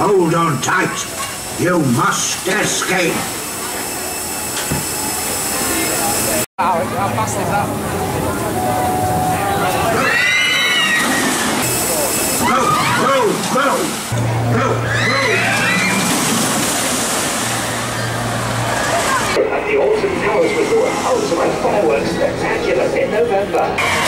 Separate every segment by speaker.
Speaker 1: Hold on tight. You must escape.
Speaker 2: How, how fast is that?
Speaker 1: Go, go, go. Go, go.
Speaker 3: At the Alton Towers Resort, ultimate fireworks spectacular in November.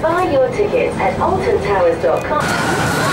Speaker 4: Buy your tickets at altontowers.com.